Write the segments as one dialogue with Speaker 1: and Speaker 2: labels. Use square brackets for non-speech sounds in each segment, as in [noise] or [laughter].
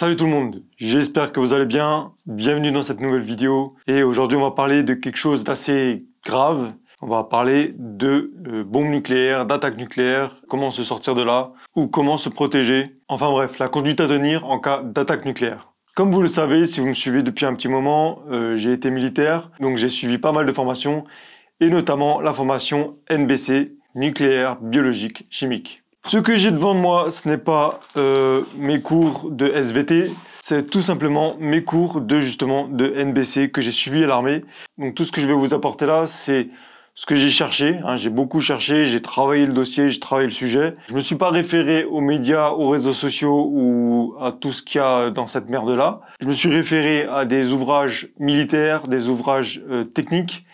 Speaker 1: Salut tout le monde, j'espère que vous allez bien. Bienvenue dans cette nouvelle vidéo. Et aujourd'hui, on va parler de quelque chose d'assez grave. On va parler de euh, bombes nucléaires, d'attaques nucléaires, comment se sortir de là, ou comment se protéger. Enfin bref, la conduite à tenir en cas d'attaque nucléaire. Comme vous le savez, si vous me suivez depuis un petit moment, euh, j'ai été militaire, donc j'ai suivi pas mal de formations, et notamment la formation NBC, nucléaire, biologique, chimique. Ce que j'ai devant moi, ce n'est pas euh, mes cours de SVT, c'est tout simplement mes cours de justement de NBC que j'ai suivi à l'armée. Donc tout ce que je vais vous apporter là, c'est ce que j'ai cherché. Hein. j'ai beaucoup cherché, j'ai travaillé le dossier, j'ai travaillé le sujet. Je me suis pas référé aux médias, aux réseaux sociaux ou à tout ce qu'il y a dans cette merde là. Je me suis référé à des ouvrages militaires, des ouvrages euh, techniques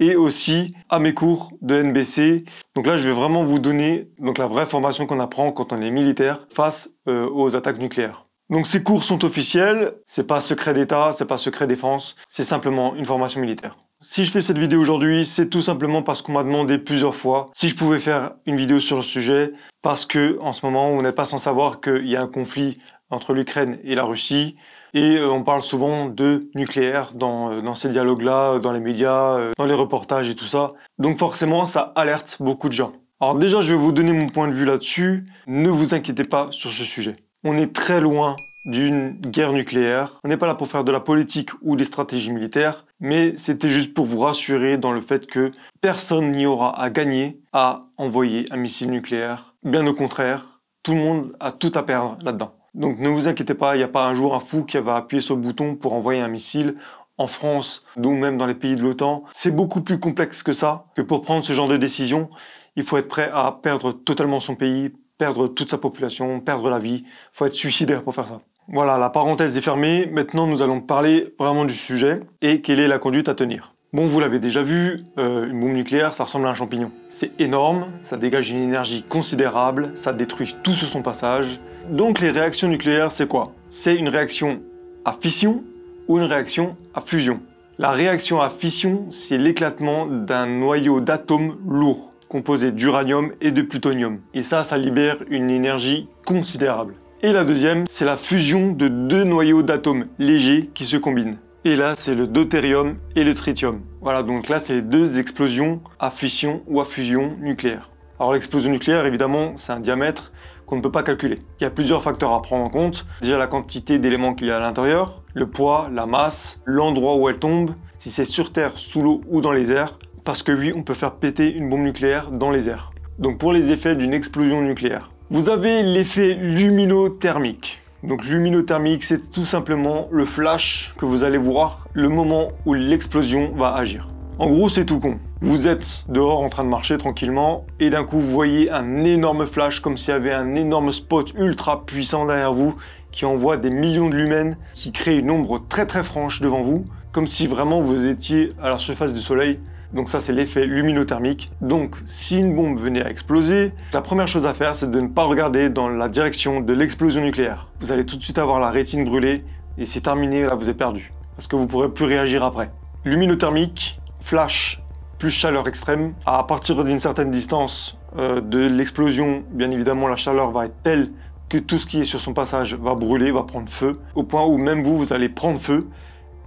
Speaker 1: et aussi à mes cours de NBC. Donc là, je vais vraiment vous donner la vraie formation qu'on apprend quand on est militaire face euh, aux attaques nucléaires. Donc ces cours sont officiels, c'est pas secret d'État, c'est pas secret défense, c'est simplement une formation militaire. Si je fais cette vidéo aujourd'hui, c'est tout simplement parce qu'on m'a demandé plusieurs fois si je pouvais faire une vidéo sur le sujet, parce que en ce moment, on n'est pas sans savoir qu'il y a un conflit entre l'Ukraine et la Russie, et euh, on parle souvent de nucléaire dans, euh, ces dialogues-là, dans les médias, euh, dans les reportages et tout ça. Donc forcément, ça alerte beaucoup de gens. Alors déjà, je vais vous donner mon point de vue là-dessus. Ne vous inquiétez pas sur ce sujet. On est très loin d'une guerre nucléaire. On n'est pas là pour faire de la politique ou des stratégies militaires, mais c'était juste pour vous rassurer dans le fait que personne n'y aura à gagner à envoyer un missile nucléaire. Bien au contraire, tout le monde a tout à perdre là-dedans. Donc ne vous inquiétez pas, il n'y a pas un jour un fou qui va appuyer sur le bouton pour envoyer un missile en France ou même dans les pays de l'OTAN. C'est beaucoup plus complexe que ça, que pour prendre ce genre de décision, il faut être prêt à perdre totalement son pays, perdre toute sa population, perdre la vie. Il faut être suicidaire pour faire ça. Voilà, la parenthèse est fermée. Maintenant, nous allons parler vraiment du sujet et quelle est la conduite à tenir. Bon, vous l'avez déjà vu, euh, une bombe nucléaire, ça ressemble à un champignon. C'est énorme, ça dégage une énergie considérable, ça détruit tout sur son passage. Donc les réactions nucléaires, c'est quoi? C'est une réaction à fission ou une réaction à fusion? La réaction à fission, c'est l'éclatement d'un noyau d'atomes lourds, composé d'uranium et de plutonium. Et ça, ça libère une énergie considérable. Et la deuxième, c'est la fusion de deux noyaux d'atomes légers qui se combinent. Et là, c'est le deutérium et le tritium. Voilà, donc là, c'est les deux explosions à fission ou à fusion nucléaire. Alors l'explosion nucléaire, évidemment, c'est un diamètre qu'on ne peut pas calculer. Il y a plusieurs facteurs à prendre en compte. Déjà la quantité d'éléments qu'il y a à l'intérieur, le poids, la masse, l'endroit où elle tombe, si c'est sur Terre, sous l'eau ou dans les airs. Parce que oui, on peut faire péter une bombe nucléaire dans les airs. Donc pour les effets d'une explosion nucléaire. Vous avez l'effet luminothermique. Donc luminothermique, c'est tout simplement le flash que vous allez voir le moment où l'explosion va agir. En gros, c'est tout con. Vous êtes dehors en train de marcher tranquillement et d'un coup, vous voyez un énorme flash comme s'il y avait un énorme spot ultra puissant derrière vous qui envoie des millions de lumens, qui crée une ombre très très franche devant vous, comme si vraiment vous étiez à la surface du soleil donc ça, c'est l'effet luminothermique. Donc, si une bombe venait à exploser, la première chose à faire, c'est de ne pas regarder dans la direction de l'explosion nucléaire. Vous allez tout de suite avoir la rétine brûlée et c'est terminé, là, vous êtes perdu. Parce que vous ne pourrez plus réagir après. Luminothermique, flash, plus chaleur extrême. À partir d'une certaine distance euh, de l'explosion, bien évidemment, la chaleur va être telle que tout ce qui est sur son passage va brûler, va prendre feu, au point où même vous, vous allez prendre feu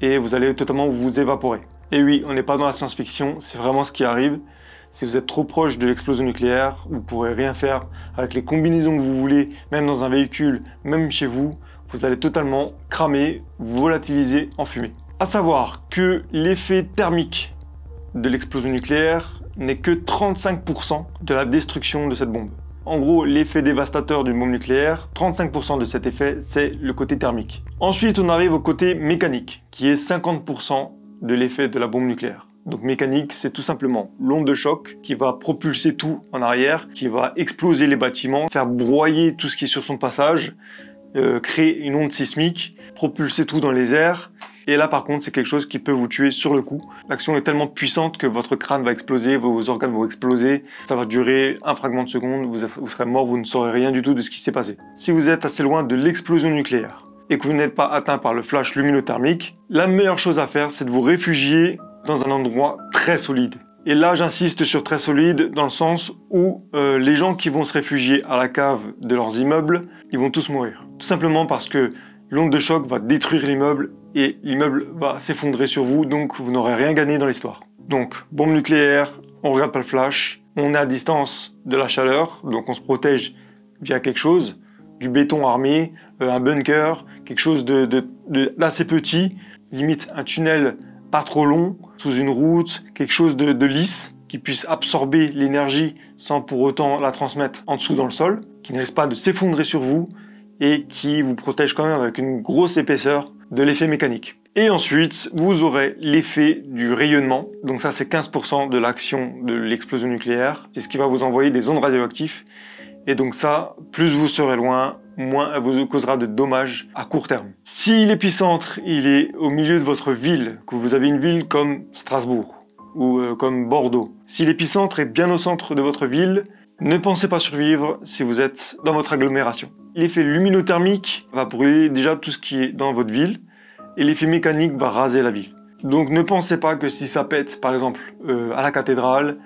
Speaker 1: et vous allez totalement vous évaporer. Et oui, on n'est pas dans la science-fiction, c'est vraiment ce qui arrive. Si vous êtes trop proche de l'explosion nucléaire, vous ne pourrez rien faire avec les combinaisons que vous voulez, même dans un véhicule, même chez vous, vous allez totalement cramer, volatiliser en fumée. A savoir que l'effet thermique de l'explosion nucléaire n'est que 35% de la destruction de cette bombe. En gros, l'effet dévastateur d'une bombe nucléaire, 35% de cet effet, c'est le côté thermique. Ensuite, on arrive au côté mécanique, qui est 50% de l'effet de la bombe nucléaire. Donc mécanique, c'est tout simplement l'onde de choc qui va propulser tout en arrière, qui va exploser les bâtiments, faire broyer tout ce qui est sur son passage, euh, créer une onde sismique, propulser tout dans les airs. Et là par contre, c'est quelque chose qui peut vous tuer sur le coup. L'action est tellement puissante que votre crâne va exploser, vos organes vont exploser. Ça va durer un fragment de seconde, vous, serez mort, vous ne saurez rien du tout de ce qui s'est passé. Si vous êtes assez loin de l'explosion nucléaire, et que vous n'êtes pas atteint par le flash luminothermique, la meilleure chose à faire, c'est de vous réfugier dans un endroit très solide. Et là, j'insiste sur très solide dans le sens où euh, les gens qui vont se réfugier à la cave de leurs immeubles, ils vont tous mourir. Tout simplement parce que l'onde de choc va détruire l'immeuble et l'immeuble va s'effondrer sur vous, donc vous n'aurez rien gagné dans l'histoire. Donc, bombe nucléaire, on regarde pas le flash, on est à distance de la chaleur, donc on se protège via quelque chose, du béton armé, euh, un bunker, quelque chose d'assez petit, limite un tunnel pas trop long, sous une route, quelque chose de, lisse, qui puisse absorber l'énergie sans pour autant la transmettre en dessous dans le sol, qui ne risque pas de s'effondrer sur vous et qui vous protège quand même avec une grosse épaisseur de l'effet mécanique. Et ensuite, vous aurez l'effet du rayonnement. Donc ça, c'est 15% de l'action de l'explosion nucléaire. C'est ce qui va vous envoyer des ondes radioactives. Et donc ça, plus vous serez loin, moins elle vous causera de dommages à court terme. Si l'épicentre, il est au milieu de votre ville, que vous avez une ville comme Strasbourg ou euh, comme Bordeaux, si l'épicentre est bien au centre de votre ville, ne pensez pas survivre si vous êtes dans votre agglomération. L'effet luminothermique va brûler déjà tout ce qui est dans votre ville et l'effet mécanique va raser la ville. Donc ne pensez pas que si ça pète, par exemple, euh, à la cathédrale,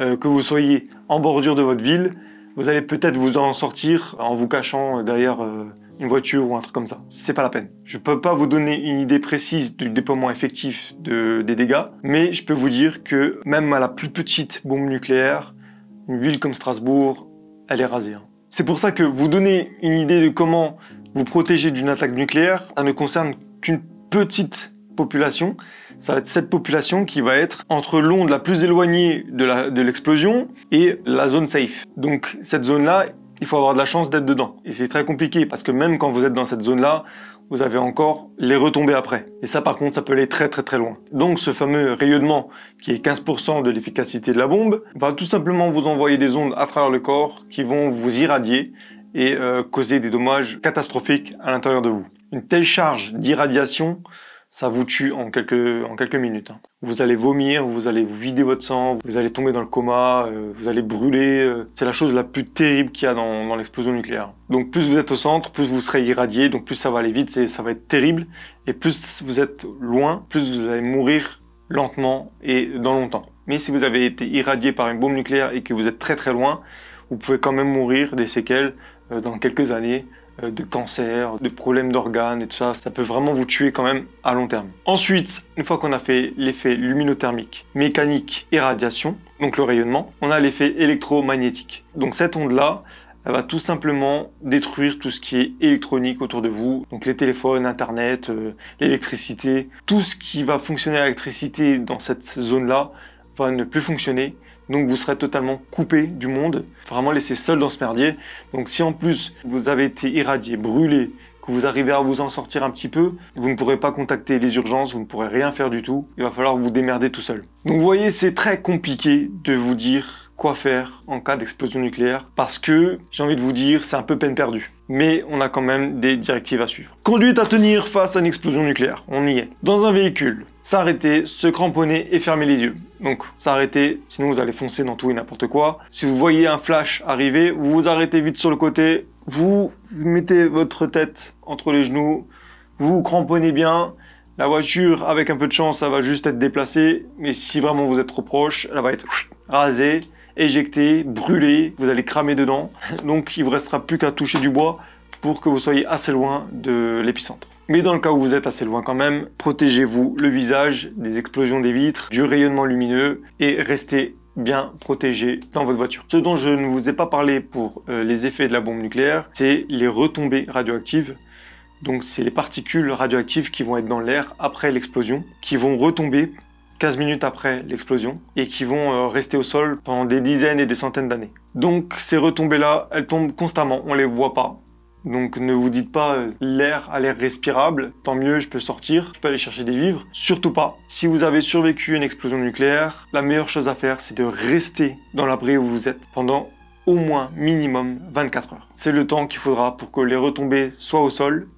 Speaker 1: euh, que vous soyez en bordure de votre ville, vous allez peut-être vous en sortir en vous cachant derrière euh, une voiture ou un truc comme ça. C'est pas la peine. Je peux pas vous donner une idée précise du déploiement effectif des dégâts, mais je peux vous dire que même à la plus petite bombe nucléaire, une ville comme Strasbourg, elle est rasée. Hein. C'est pour ça que vous donner une idée de comment vous protéger d'une attaque nucléaire, ça ne concerne qu'une petite population, ça va être cette population qui va être entre l'onde la plus éloignée de l'explosion et la zone safe. Donc cette zone-là, il faut avoir de la chance d'être dedans. Et c'est très compliqué parce que même quand vous êtes dans cette zone-là, vous avez encore les retombées après. Et ça par contre, ça peut aller très très très loin. Donc ce fameux rayonnement qui est 15% de l'efficacité de la bombe va tout simplement vous envoyer des ondes à travers le corps qui vont vous irradier et euh, causer des dommages catastrophiques à l'intérieur de vous. Une telle charge d'irradiation, ça vous tue en quelques, minutes. Hein. Vous allez vomir, vous allez vous vider votre sang, vous allez tomber dans le coma, euh, vous allez brûler. Euh. c'est la chose la plus terrible qu'il y a dans, l'explosion nucléaire. Donc plus vous êtes au centre, plus vous serez irradié, donc plus ça va aller vite, ça va être terrible. Et plus vous êtes loin, plus vous allez mourir lentement et dans longtemps. Mais si vous avez été irradié par une bombe nucléaire et que vous êtes très très loin, vous pouvez quand même mourir des séquelles euh, dans quelques années de cancer, de problèmes d'organes et tout ça, ça peut vraiment vous tuer quand même à long terme. Ensuite, une fois qu'on a fait l'effet luminothermique, mécanique et radiation, donc le rayonnement, on a l'effet électromagnétique. Donc cette onde-là, elle va tout simplement détruire tout ce qui est électronique autour de vous, donc les téléphones, internet, euh, l'électricité, tout ce qui va fonctionner à l'électricité dans cette zone-là va ne plus fonctionner donc vous serez totalement coupé du monde, vraiment laissé seul dans ce merdier. Donc si en plus vous avez été irradié, brûlé, que vous arrivez à vous en sortir un petit peu, vous ne pourrez pas contacter les urgences, vous ne pourrez rien faire du tout. Il va falloir vous démerder tout seul. Donc vous voyez, c'est très compliqué de vous dire quoi faire en cas d'explosion nucléaire parce que j'ai envie de vous dire c'est un peu peine perdue. Mais on a quand même des directives à suivre. Conduite à tenir face à une explosion nucléaire, on y est. Dans un véhicule, s'arrêter, se cramponner et fermer les yeux. Donc s'arrêter, sinon vous allez foncer dans tout et n'importe quoi. Si vous voyez un flash arriver, vous vous arrêtez vite sur le côté, vous mettez votre tête entre les genoux, vous, cramponnez bien, la voiture, avec un peu de chance, ça va juste être déplacée, mais si vraiment vous êtes trop proche, elle va être rasée, éjecté, brûlé, vous allez cramer dedans. [laughs] Donc il vous restera plus qu'à toucher du bois pour que vous soyez assez loin de l'épicentre. Mais dans le cas où vous êtes assez loin quand même, protégez-vous le visage des explosions des vitres, du rayonnement lumineux et restez bien protégé dans votre voiture. Ce dont je ne vous ai pas parlé pour euh, les effets de la bombe nucléaire, c'est les retombées radioactives. Donc c'est les particules radioactives qui vont être dans l'air après l'explosion, qui vont retomber 15 minutes après l'explosion et qui vont euh, rester au sol pendant des dizaines et des centaines d'années. Donc ces retombées-là, elles tombent constamment, on les voit pas. Donc ne vous dites pas euh, l'air a l'air respirable, tant mieux, je peux sortir, je peux aller chercher des vivres. Surtout pas. Si vous avez survécu à une explosion nucléaire, la meilleure chose à faire, c'est de rester dans l'abri où vous êtes pendant au moins minimum 24 heures. C'est le temps qu'il faudra pour que les retombées soient au sol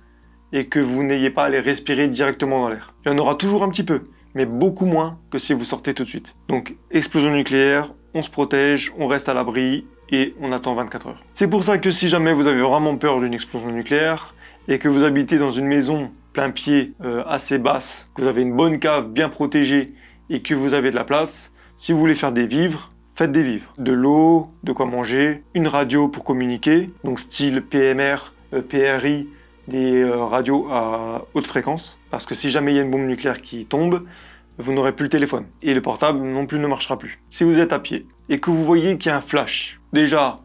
Speaker 1: et que vous n'ayez pas à les respirer directement dans l'air. Il y en aura toujours un petit peu, mais beaucoup moins que si vous sortez tout de suite. Donc explosion nucléaire, on se protège, on reste à l'abri et on attend 24 heures. C'est pour ça que si jamais vous avez vraiment peur d'une explosion nucléaire et que vous habitez dans une maison plein pied euh, assez basse, que vous avez une bonne cave bien protégée et que vous avez de la place, si vous voulez faire des vivres, faites des vivres. De l'eau, de quoi manger, une radio pour communiquer, donc style PMR, euh, PRI, des euh, radios à haute fréquence, parce que si jamais il y a une bombe nucléaire qui tombe, vous n'aurez plus le téléphone. Et le portable non plus ne marchera plus. Si vous êtes à pied et que vous voyez qu'il y a un flash, déjà,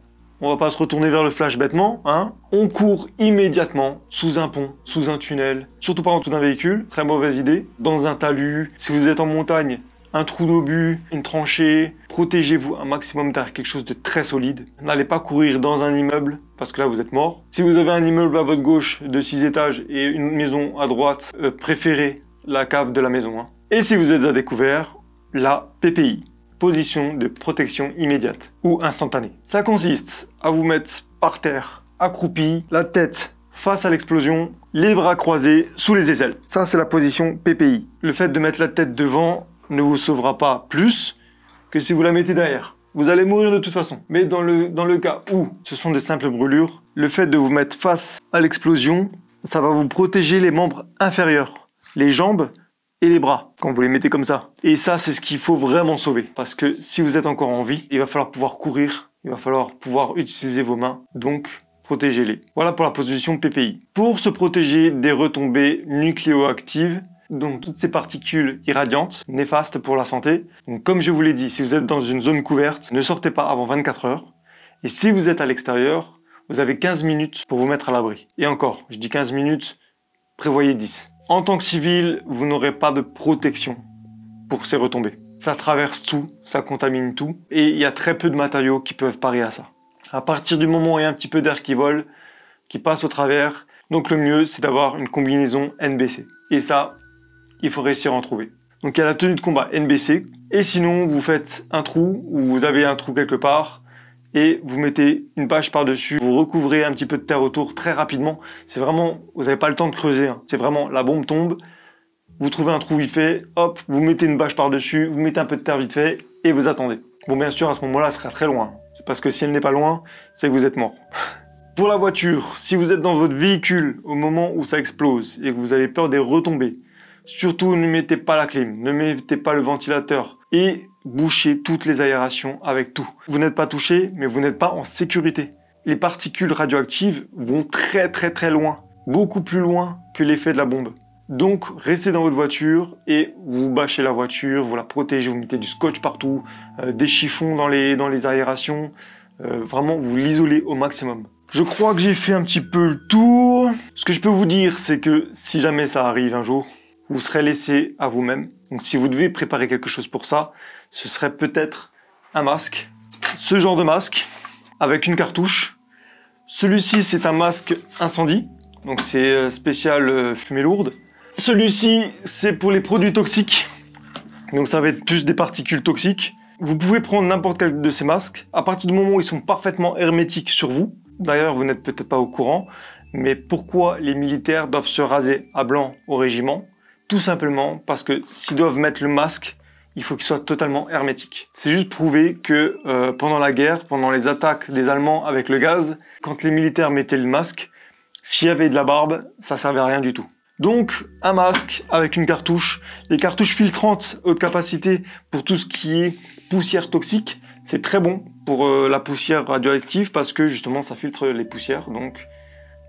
Speaker 1: on va pas se retourner vers le flash bêtement, hein. On court immédiatement sous un pont, sous un tunnel, surtout pas en dessous d'un véhicule, très mauvaise idée, dans un talus. Si vous êtes en montagne, un trou d'obus, une tranchée. Protégez-vous un maximum derrière quelque chose de très solide. N'allez pas courir dans un immeuble parce que là vous êtes mort. Si vous avez un immeuble à votre gauche de 6 étages et une maison à droite, euh, préférez la cave de la maison. Hein. Et si vous êtes à découvert, la PPI, position de protection immédiate ou instantanée. Ça consiste à vous mettre par terre, accroupi, la tête face à l'explosion, les bras croisés sous les aisselles. Ça, c'est la position PPI. Le fait de mettre la tête devant ne vous sauvera pas plus que si vous la mettez derrière. Vous allez mourir de toute façon. Mais dans le, dans le cas où ce sont des simples brûlures, le fait de vous mettre face à l'explosion, ça va vous protéger les membres inférieurs, les jambes et les bras, quand vous les mettez comme ça. Et ça, c'est ce qu'il faut vraiment sauver. Parce que si vous êtes encore en vie, il va falloir pouvoir courir, il va falloir pouvoir utiliser vos mains. Donc, protégez-les. Voilà pour la position PPI. Pour se protéger des retombées nucléoactives, donc toutes ces particules irradiantes, néfastes pour la santé. Donc comme je vous l'ai dit, si vous êtes dans une zone couverte, ne sortez pas avant 24 heures. Et si vous êtes à l'extérieur, vous avez 15 minutes pour vous mettre à l'abri. Et encore, je dis 15 minutes, prévoyez 10. En tant que civil, vous n'aurez pas de protection pour ces retombées. Ça traverse tout, ça contamine tout, et il y a très peu de matériaux qui peuvent parer à ça. À partir du moment où il y a un petit peu d'air qui vole, qui passe au travers, donc le mieux c'est d'avoir une combinaison NBC. Et ça, il faut réussir à en trouver. Donc il y a la tenue de combat NBC, et sinon vous faites un trou, ou vous avez un trou quelque part, et vous mettez une bâche par-dessus, vous recouvrez un petit peu de terre autour très rapidement. C'est vraiment, vous n'avez pas le temps de creuser, hein. c'est vraiment la bombe tombe, vous trouvez un trou vite fait, hop, vous mettez une bâche par-dessus, vous mettez un peu de terre vite fait, et vous attendez. Bon bien sûr à ce moment-là, elle sera très loin. C'est parce que si elle n'est pas loin, c'est que vous êtes mort. [laughs] Pour la voiture, si vous êtes dans votre véhicule au moment où ça explose et que vous avez peur des retombées, Surtout, ne mettez pas la clim, ne mettez pas le ventilateur et bouchez toutes les aérations avec tout. Vous n'êtes pas touché, mais vous n'êtes pas en sécurité. Les particules radioactives vont très très très loin, beaucoup plus loin que l'effet de la bombe. Donc, restez dans votre voiture et vous bâchez la voiture, vous la protégez, vous mettez du scotch partout, euh, des chiffons dans les, aérations. Euh, vraiment, vous l'isolez au maximum. Je crois que j'ai fait un petit peu le tour. Ce que je peux vous dire, c'est que si jamais ça arrive un jour, vous serez laissé à vous-même. Donc si vous devez préparer quelque chose pour ça, ce serait peut-être un masque. Ce genre de masque avec une cartouche. Celui-ci, c'est un masque incendie. Donc c'est euh, spécial euh, fumée lourde. Celui-ci, c'est pour les produits toxiques. Donc ça va être plus des particules toxiques. Vous pouvez prendre n'importe quel de ces masques. À partir du moment où ils sont parfaitement hermétiques sur vous, d'ailleurs vous n'êtes peut-être pas au courant, mais pourquoi les militaires doivent se raser à blanc au régiment? Tout simplement parce que s'ils doivent mettre le masque, il faut qu'il soit totalement hermétique. C'est juste prouver que euh, pendant la guerre, pendant les attaques des Allemands avec le gaz, quand les militaires mettaient le masque, s'il y avait de la barbe, ça servait à rien du tout. Donc un masque avec une cartouche, les cartouches filtrantes haute capacité pour tout ce qui est poussière toxique, c'est très bon pour euh, la poussière radioactive parce que justement ça filtre les poussières, donc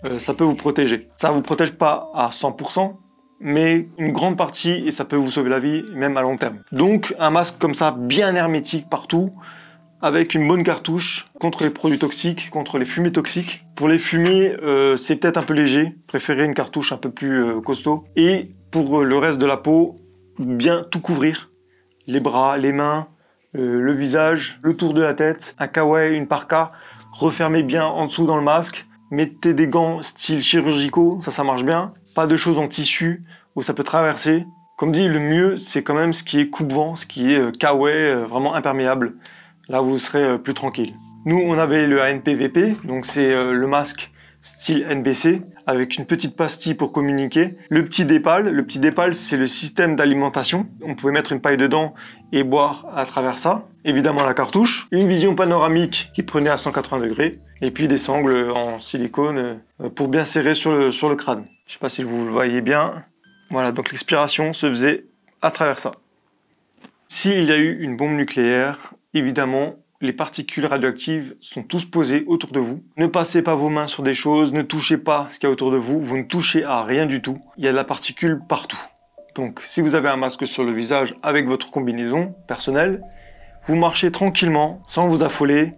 Speaker 1: euh, ça peut vous protéger. Ça ne vous protège pas à 100%, mais une grande partie et ça peut vous sauver la vie, même à long terme. Donc un masque comme ça, bien hermétique partout, avec une bonne cartouche contre les produits toxiques, contre les fumées toxiques. Pour les fumées, euh, c'est peut-être un peu léger, préférez une cartouche un peu plus euh, costaud. Et pour euh, le reste de la peau, bien tout couvrir, les bras, les mains, le visage, le tour de la tête, un kawaii, une parka, refermez bien en dessous dans le masque, mettez des gants style chirurgicaux, ça ça marche bien, pas de choses en tissu où ça peut traverser. Comme dit, le mieux, c'est quand même ce qui est coupe-vent, ce qui est euh, euh vraiment imperméable. Là, vous serez euh, plus tranquille. Nous, on avait le ANPVP, donc c'est le masque style NBC, avec une petite pastille pour communiquer. Le petit dépal, le petit dépal, c'est le système d'alimentation. On pouvait mettre une paille dedans et boire à travers ça. Évidemment, la cartouche. Une vision panoramique qui prenait à 180 degrés. Et puis des sangles en silicone pour bien serrer sur le, sur le crâne. Je sais pas si vous le voyez bien. Voilà, donc l'expiration se faisait à travers ça. S'il y a eu une bombe nucléaire, évidemment, les particules radioactives sont tous posées autour de vous. Ne passez pas vos mains sur des choses, ne touchez pas ce qu'il y a autour de vous, vous ne touchez à rien du tout. Il y a de la particule partout. Donc si vous avez un masque sur le visage avec votre combinaison personnelle, vous marchez tranquillement, sans vous affoler,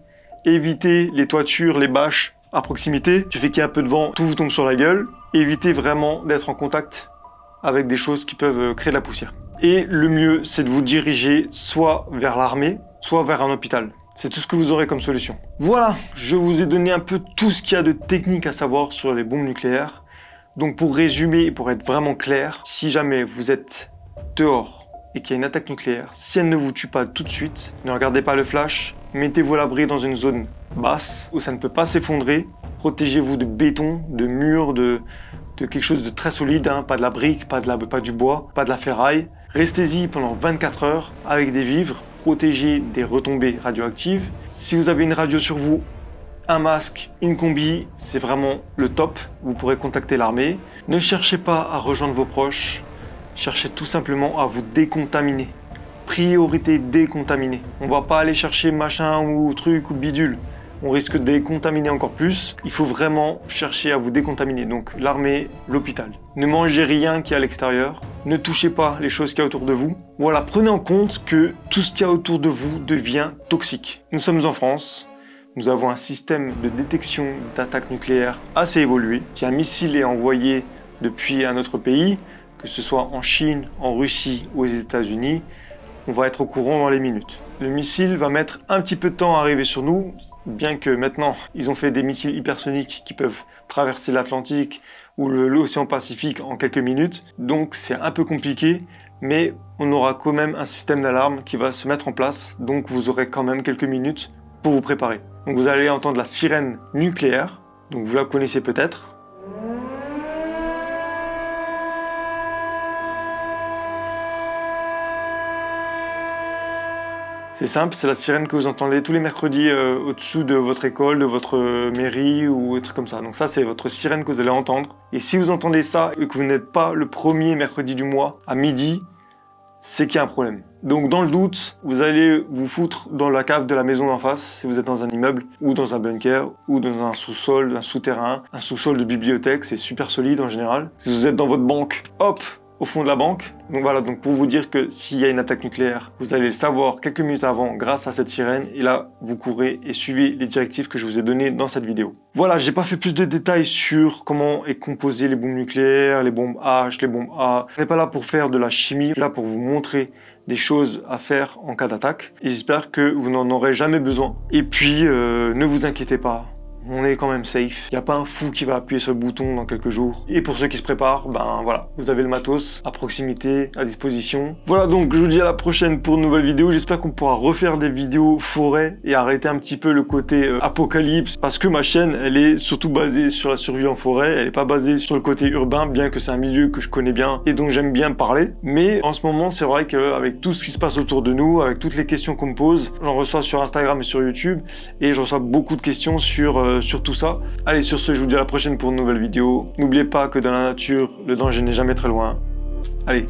Speaker 1: évitez les toitures, les bâches à proximité. Tu fais qu'il y a un peu de vent, tout vous tombe sur la gueule. Évitez vraiment d'être en contact avec des choses qui peuvent euh, créer de la poussière. Et le mieux, c'est de vous diriger soit vers l'armée, soit vers un hôpital. C'est tout ce que vous aurez comme solution. Voilà, je vous ai donné un peu tout ce qu'il y a de technique à savoir sur les bombes nucléaires. Donc pour résumer et pour être vraiment clair, si jamais vous êtes dehors et qu'il y a une attaque nucléaire, si elle ne vous tue pas tout de suite, ne regardez pas le flash, mettez-vous à l'abri dans une zone basse où ça ne peut pas s'effondrer. Protégez-vous de béton, de murs, de, quelque chose de très solide, hein. pas de la brique, pas, du bois, pas de la ferraille. Restez-y pendant 24 heures avec des vivres, protégez des retombées radioactives. Si vous avez une radio sur vous, un masque, une combi, c'est vraiment le top. Vous pourrez contacter l'armée. Ne cherchez pas à rejoindre vos proches. Cherchez tout simplement à vous décontaminer. Priorité décontaminer. On va pas aller chercher machin ou truc ou bidule. On risque de décontaminer encore plus. Il faut vraiment chercher à vous décontaminer. Donc l'armée, l'hôpital. Ne mangez rien qui est à l'extérieur. Ne touchez pas les choses qui y a autour de vous. Voilà, prenez en compte que tout ce qui y autour de vous devient toxique. Nous sommes en France. Nous avons un système de détection d'attaques nucléaires assez évolué. Si un missile est envoyé depuis un autre pays, que ce soit en Chine, en Russie ou aux États-Unis, on va être au courant dans les minutes. Le missile va mettre un petit peu de temps à arriver sur nous, bien que maintenant ils ont fait des missiles hypersoniques qui peuvent traverser l'Atlantique ou l'océan Pacifique en quelques minutes. Donc c'est un peu compliqué, mais on aura quand même un système d'alarme qui va se mettre en place. Donc vous aurez quand même quelques minutes pour vous préparer. Donc vous allez entendre la sirène nucléaire, donc vous la connaissez peut-être. C'est simple, c'est la sirène que vous entendez tous les mercredis euh, au-dessous de votre école, de votre euh, mairie ou autre comme ça. Donc ça, c'est votre sirène que vous allez entendre. Et si vous entendez ça et que vous n'êtes pas le premier mercredi du mois à midi, c'est qu'il y a un problème. Donc dans le doute, vous allez vous foutre dans la cave de la maison d'en face, si vous êtes dans un immeuble, ou dans un bunker, ou dans un sous-sol, un souterrain, un sous-sol de bibliothèque, c'est super solide en général. Si vous êtes dans votre banque, hop, au fond de la banque. Donc voilà, donc pour vous dire que s'il y a une attaque nucléaire, vous allez le savoir quelques minutes avant grâce à cette sirène. Et là, vous courez et suivez les directives que je vous ai données dans cette vidéo. Voilà, j'ai pas fait plus de détails sur comment est composé les bombes nucléaires, les bombes H, les bombes A. Je n'ai pas là pour faire de la chimie, je suis là pour vous montrer des choses à faire en cas d'attaque. Et j'espère que vous n'en aurez jamais besoin. Et puis, euh, ne vous inquiétez pas, on est quand même safe. Il n'y a pas un fou qui va appuyer sur le bouton dans quelques jours. Et pour ceux qui se préparent, ben voilà, vous avez le matos à proximité, à disposition. Voilà donc, je vous dis à la prochaine pour une nouvelle vidéo. J'espère qu'on pourra refaire des vidéos forêt et arrêter un petit peu le côté euh, apocalypse. Parce que ma chaîne, elle est surtout basée sur la survie en forêt. Elle n'est pas basée sur le côté urbain, bien que c'est un milieu que je connais bien et dont j'aime bien parler. Mais en ce moment, c'est vrai qu'avec tout ce qui se passe autour de nous, avec toutes les questions qu'on me pose, j'en reçois sur Instagram et sur YouTube. Et je reçois beaucoup de questions sur... Euh, sur tout ça. Allez, sur ce, je vous dis à la prochaine pour une nouvelle vidéo. N'oubliez pas que dans la nature, le danger n'est jamais très loin. Allez,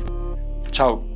Speaker 1: ciao